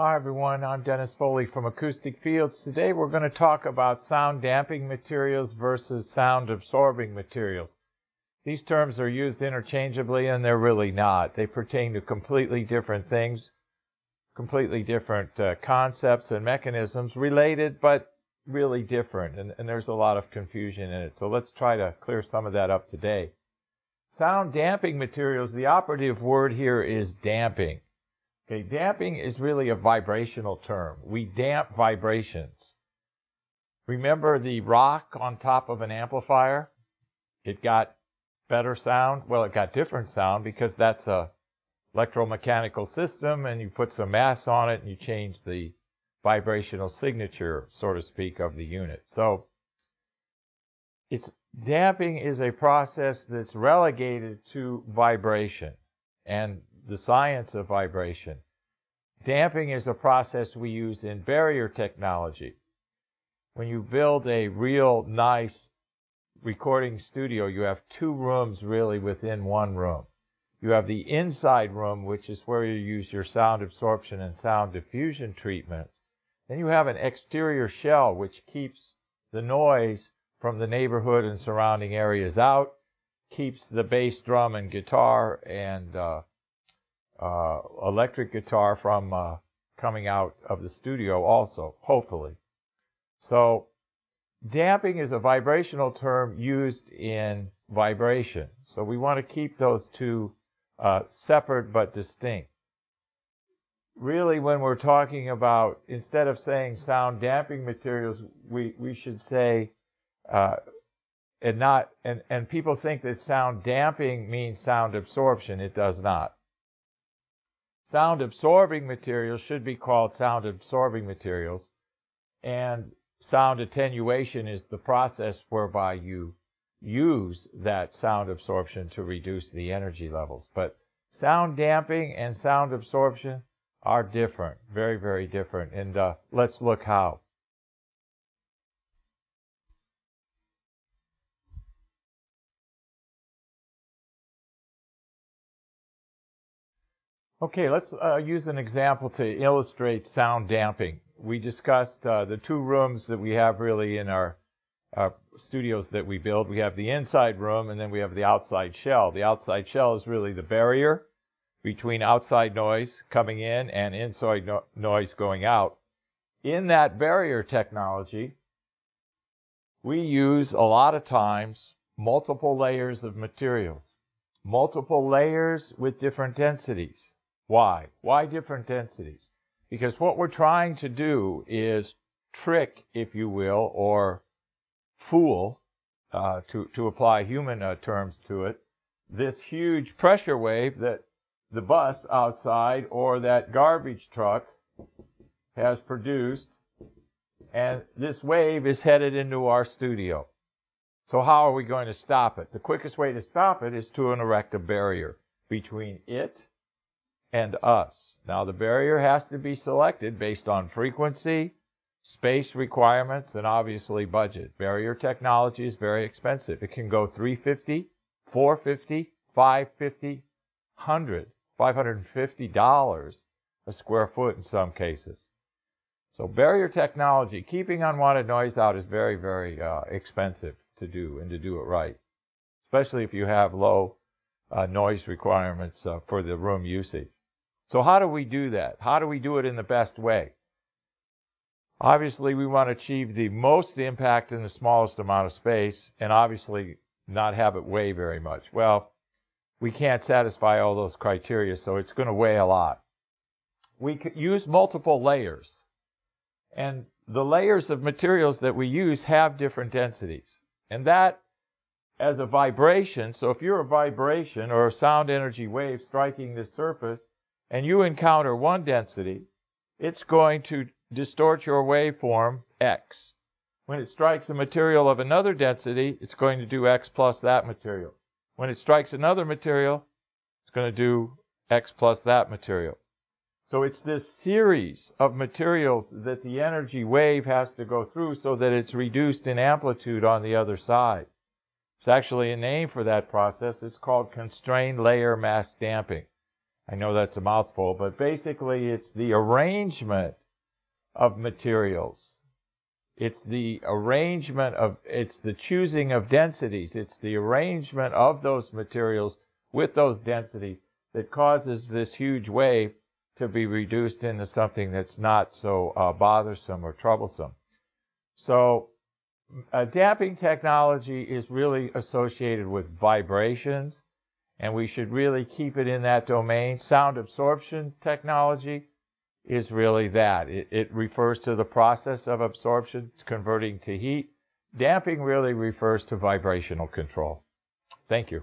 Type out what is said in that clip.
Hi everyone, I'm Dennis Foley from Acoustic Fields. Today we're going to talk about sound damping materials versus sound absorbing materials. These terms are used interchangeably and they're really not. They pertain to completely different things, completely different uh, concepts and mechanisms, related but really different, and, and there's a lot of confusion in it. So let's try to clear some of that up today. Sound damping materials, the operative word here is damping. Okay, damping is really a vibrational term. We damp vibrations. Remember the rock on top of an amplifier? It got better sound? Well, it got different sound because that's a electromechanical system and you put some mass on it and you change the vibrational signature, so to speak, of the unit. So it's damping is a process that's relegated to vibration and the science of vibration. Damping is a process we use in barrier technology. When you build a real nice recording studio, you have two rooms really within one room. You have the inside room, which is where you use your sound absorption and sound diffusion treatments. Then you have an exterior shell, which keeps the noise from the neighborhood and surrounding areas out, keeps the bass drum and guitar and uh, uh, electric guitar from uh, coming out of the studio also, hopefully. So damping is a vibrational term used in vibration. So we want to keep those two uh, separate but distinct. Really, when we're talking about, instead of saying sound damping materials, we, we should say, uh, and not, and, and people think that sound damping means sound absorption. It does not. Sound absorbing materials should be called sound absorbing materials. And sound attenuation is the process whereby you use that sound absorption to reduce the energy levels. But sound damping and sound absorption are different, very, very different. And uh, let's look how. Okay, let's uh, use an example to illustrate sound damping. We discussed uh, the two rooms that we have really in our, studios that we build. We have the inside room and then we have the outside shell. The outside shell is really the barrier between outside noise coming in and inside no noise going out. In that barrier technology, we use a lot of times multiple layers of materials, multiple layers with different densities. Why? Why different densities? Because what we're trying to do is trick, if you will, or fool, uh, to, to apply human uh, terms to it, this huge pressure wave that the bus outside or that garbage truck has produced, and this wave is headed into our studio. So how are we going to stop it? The quickest way to stop it is to erect a barrier between it and us. Now the barrier has to be selected based on frequency, space requirements, and obviously budget. Barrier technology is very expensive. It can go 350, 450, 550, 100, 550 dollars a square foot in some cases. So barrier technology, keeping unwanted noise out is very, very uh, expensive to do and to do it right, especially if you have low uh, noise requirements uh, for the room usage. So how do we do that? How do we do it in the best way? Obviously, we want to achieve the most impact in the smallest amount of space, and obviously not have it weigh very much. Well, we can't satisfy all those criteria, so it's going to weigh a lot. We use multiple layers, and the layers of materials that we use have different densities. And that, as a vibration, so if you're a vibration or a sound energy wave striking this surface, and you encounter one density, it's going to distort your waveform x. When it strikes a material of another density, it's going to do x plus that material. When it strikes another material, it's going to do x plus that material. So it's this series of materials that the energy wave has to go through so that it's reduced in amplitude on the other side. It's actually a name for that process. It's called constrained layer mass damping. I know that's a mouthful, but basically it's the arrangement of materials. It's the arrangement of, it's the choosing of densities. It's the arrangement of those materials with those densities that causes this huge wave to be reduced into something that's not so uh, bothersome or troublesome. So uh, damping technology is really associated with vibrations, and we should really keep it in that domain. Sound absorption technology is really that. It, it refers to the process of absorption converting to heat. Damping really refers to vibrational control. Thank you.